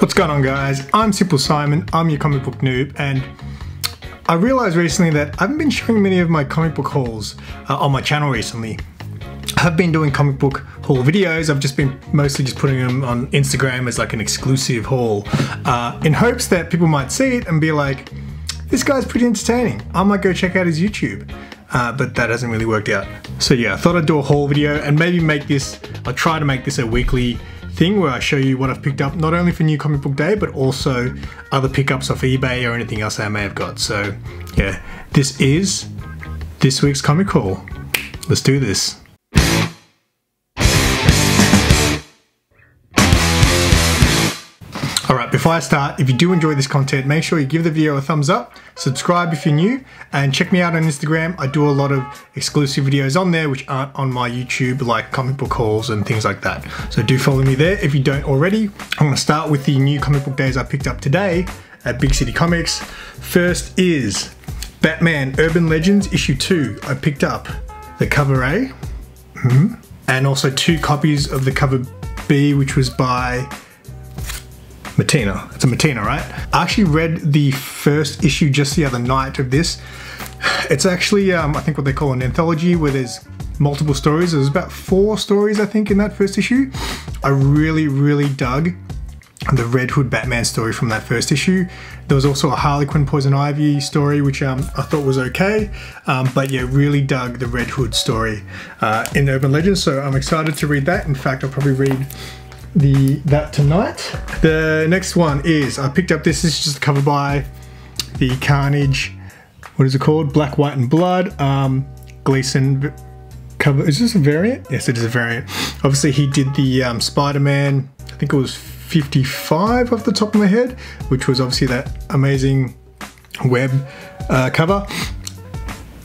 What's going on guys? I'm Simple Simon, I'm your comic book noob and I realized recently that I haven't been showing many of my comic book hauls uh, on my channel recently. I've been doing comic book haul videos, I've just been mostly just putting them on Instagram as like an exclusive haul uh, in hopes that people might see it and be like, this guy's pretty entertaining, I might go check out his YouTube. Uh, but that hasn't really worked out. So yeah, I thought I'd do a haul video and maybe make this, I'll try to make this a weekly thing where I show you what I've picked up, not only for New Comic Book Day, but also other pickups off eBay or anything else I may have got. So yeah, this is this week's comic haul. Let's do this. Before I start, if you do enjoy this content, make sure you give the video a thumbs up, subscribe if you're new, and check me out on Instagram. I do a lot of exclusive videos on there which aren't on my YouTube, like comic book hauls and things like that. So do follow me there if you don't already. I'm to start with the new comic book days I picked up today at Big City Comics. First is Batman Urban Legends issue 2. I picked up the cover A, mm -hmm, and also two copies of the cover B, which was by Mattina. It's a Mattina, right? I actually read the first issue just the other night of this. It's actually, um, I think what they call an anthology where there's multiple stories. There's about four stories, I think, in that first issue. I really, really dug the Red Hood Batman story from that first issue. There was also a Harley Quinn Poison Ivy story, which um, I thought was okay, um, but yeah, really dug the Red Hood story uh, in Urban Legends, so I'm excited to read that. In fact, I'll probably read the that tonight. The next one is I picked up this. This is just covered by the Carnage. What is it called? Black, White, and Blood. Um, Gleason cover. Is this a variant? Yes, it is a variant. Obviously, he did the um, Spider-Man. I think it was 55 off the top of my head, which was obviously that amazing web uh, cover.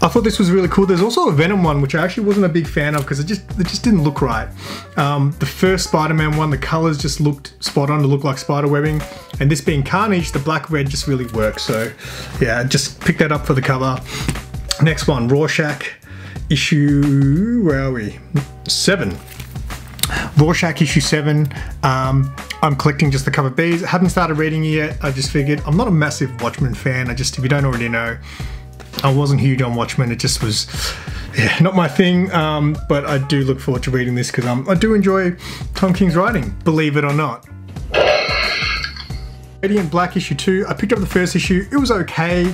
I thought this was really cool. There's also a Venom one, which I actually wasn't a big fan of because it just it just didn't look right. Um, the first Spider-Man one, the colors just looked spot on to look like spider webbing. And this being Carnage, the black red just really works. So yeah, just pick that up for the cover. Next one, Rorschach issue, where are we? Seven. Rorschach issue 7. Um, I'm collecting just the cover Bs. I haven't started reading it yet. I just figured I'm not a massive Watchmen fan. I just, if you don't already know, I wasn't huge on Watchmen. It just was yeah, not my thing. Um, but I do look forward to reading this because um, I do enjoy Tom King's writing, believe it or not. Radiant Black issue 2. I picked up the first issue. It was okay,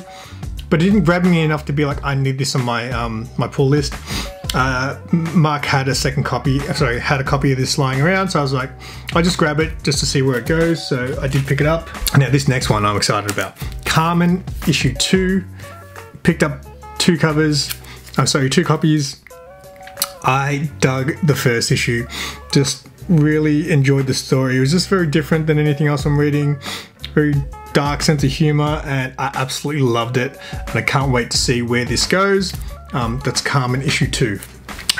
but it didn't grab me enough to be like, I need this on my um, my pull list. Uh, Mark had a second copy, sorry, had a copy of this lying around, so I was like, I'll just grab it just to see where it goes. So I did pick it up. Now this next one I'm excited about. Karmen issue 2 picked up two covers, I'm sorry, two copies. I dug the first issue, just really enjoyed the story. It was just very different than anything else I'm reading, very dark sense of humor, and I absolutely loved it. And I can't wait to see where this goes. Um, that's Karmen issue 2.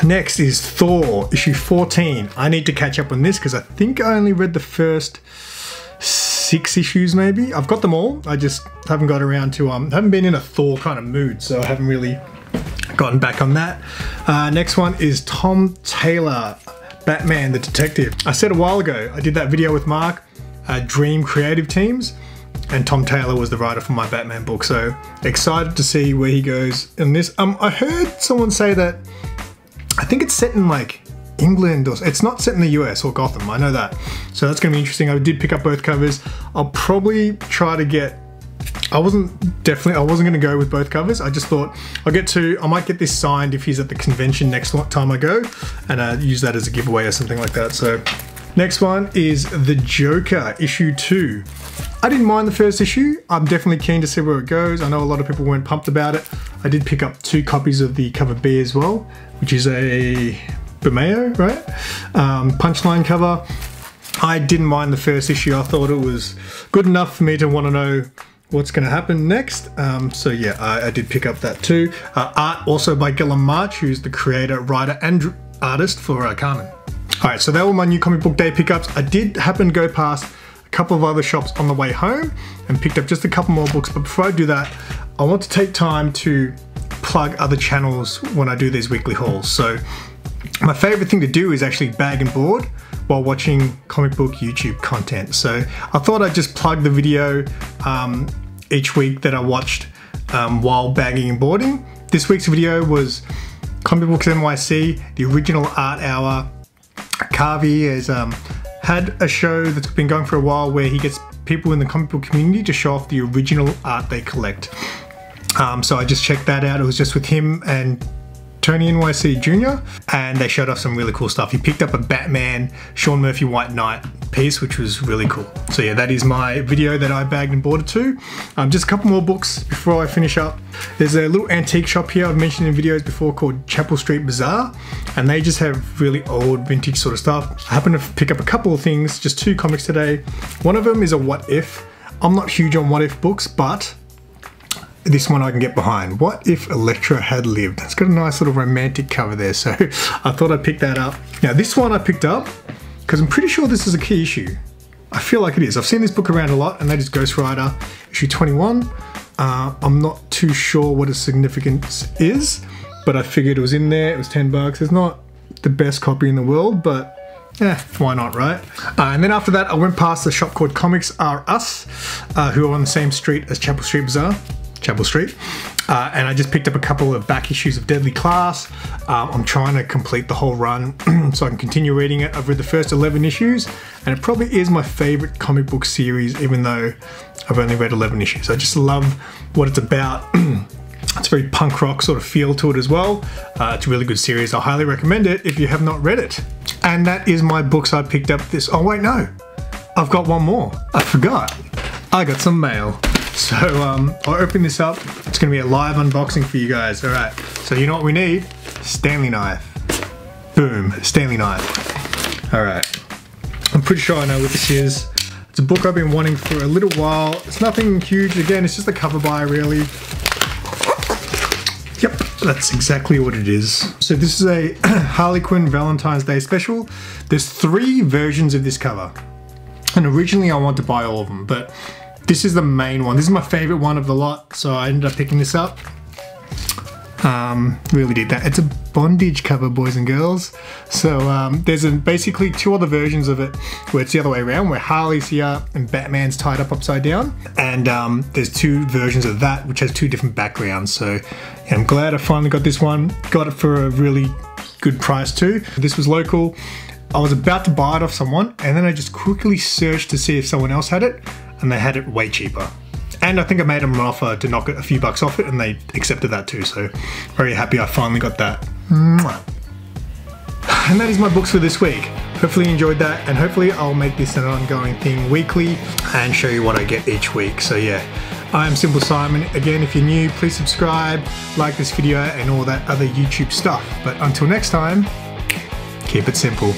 Next is Thor issue 14. I need to catch up on this because I think I only read the first six issues maybe. I've got them all. I just haven't got around to um haven't been in a Thor kind of mood, so I haven't really gotten back on that. Uh, next one is Tom Taylor, Batman the Detective. I said a while ago, I did that video with Mark, uh, Dream Creative Teams, and Tom Taylor was the writer for my Batman book. So excited to see where he goes in this. Um, I heard someone say that I think it's set in like England or it's not set in the US or Gotham, I know that. So that's gonna be interesting. I did pick up both covers. I'll probably try to get I wasn't definitely I wasn't gonna go with both covers. I just thought I'll get to I might get this signed if he's at the convention next time I go and uh, use that as a giveaway or something like that. So next one is The Joker issue two. I didn't mind the first issue. I'm definitely keen to see where it goes. I know a lot of people weren't pumped about it. I did pick up two copies of the cover B as well, which is a Bermejo, right? Um, punchline cover. I didn't mind the first issue. I thought it was good enough for me to want to know what's going to happen next. Um, so yeah, I, I, did pick up that too. Uh, art also by Guillem March, who's the creator, writer, and artist for uh, Karmen. All right, so that were my new comic book day pickups. I did happen to go past a couple of other shops on the way home and picked up just a couple more books. But before I do that, I want to take time to plug other channels when I do these weekly hauls. So my favorite thing to do is actually bag and board while watching comic book YouTube content. So I thought I'd just plug the video um, each week that I watched um, while bagging and boarding. This week's video was Comic Books NYC, the original art hour. Carvey has um, had a show that's been going for a while where he gets people in the comic book community to show off the original art they collect. Um, so I just checked that out. It was just with him and Tony NYC Jr. and they showed off some really cool stuff. He picked up a Batman Sean Murphy White Knight piece, which was really cool. So yeah, that is my video that I bagged and boarded to. Um, just a couple more books before I finish up. There's a little antique shop here I've mentioned in videos before called Chapel Street Bazaar, and they just have really old vintage sort of stuff. I happen to pick up a couple of things, just two comics today. One of them is a What If. I'm not huge on What If books, but this one I can get behind. What if Elektra had lived? It's got a nice little romantic cover there, so I thought I'd pick that up. Now this one I picked up because I'm pretty sure this is a key issue. I feel like it is. I've seen this book around a lot, and that is Ghost Rider issue 21. Uh, I'm not too sure what its significance is, but I figured it was in there. It was 10 bucks. It's not the best copy in the world, but yeah, why not, right? Uh, and then after that, I went past the shop called Comics R Us, uh, who are on the same street as Chapel Street Bazaar. Chapel Street. Uh, and I just picked up a couple of back issues of Deadly Class. Um, I'm trying to complete the whole run so I can continue reading it. I've read the first 11 issues, and it probably is my favorite comic book series, even though I've only read 11 issues. I just love what it's about. it's a very punk rock sort of feel to it as well. Uh, it's a really good series. I highly recommend it if you have not read it. And that is my books I picked up this. Oh, wait, no. I've got one more. I forgot. I got some mail. So um, I'll open this up. It's gonna be a live unboxing for you guys. All right, so you know what we need? Stanley knife. Boom, Stanley knife. All right, I'm pretty sure I know what this is. It's a book I've been wanting for a little while. It's nothing huge. Again, it's just a cover buy really. Yep, that's exactly what it is. So this is a Harley Quinn Valentine's Day special. There's three versions of this cover. And originally I wanted to buy all of them, but this is the main one. This is my favorite one of the lot, so I ended up picking this up. Um, really did that. It's a bondage cover, boys and girls. So um, there's a, basically two other versions of it where it's the other way around, where Harley's here and Batman's tied up upside down. And um, there's two versions of that, which has two different backgrounds. So yeah, I'm glad I finally got this one. Got it for a really good price too. This was local. I was about to buy it off someone, and then I just quickly searched to see if someone else had it and they had it way cheaper. And I think I made them an offer to knock a few bucks off it and they accepted that too. So very happy I finally got that. And that is my books for this week. Hopefully you enjoyed that and hopefully I'll make this an ongoing thing weekly and show you what I get each week. So yeah, I am Simple Simon. Again, if you're new, please subscribe, like this video and all that other YouTube stuff. But until next time, keep it simple.